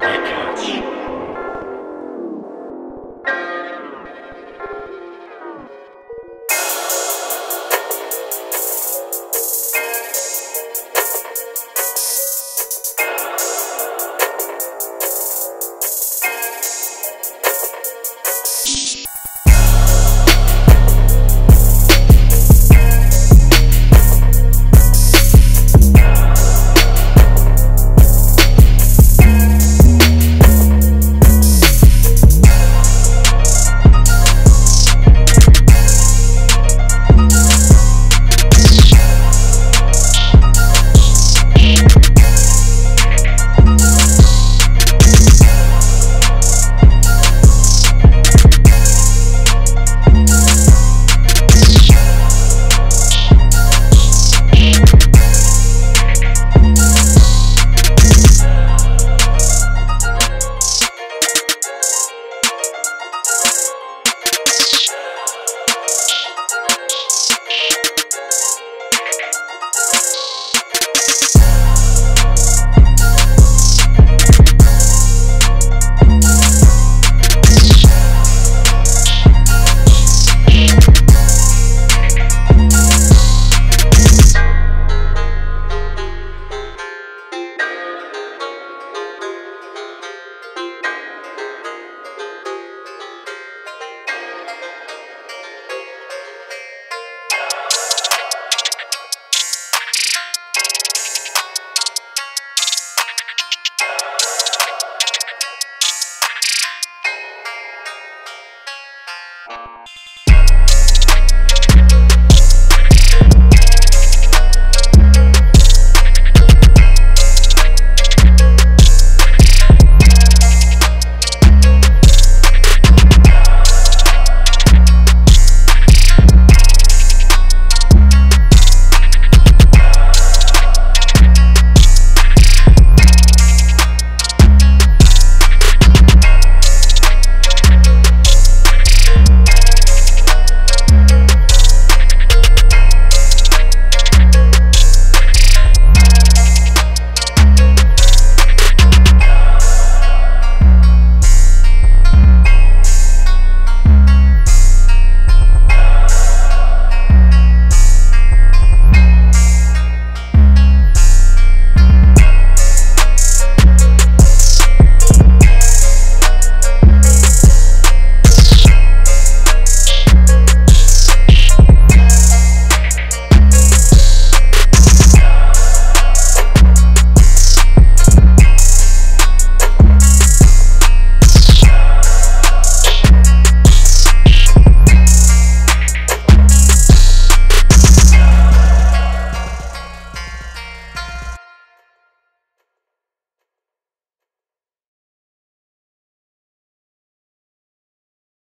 Atlantique.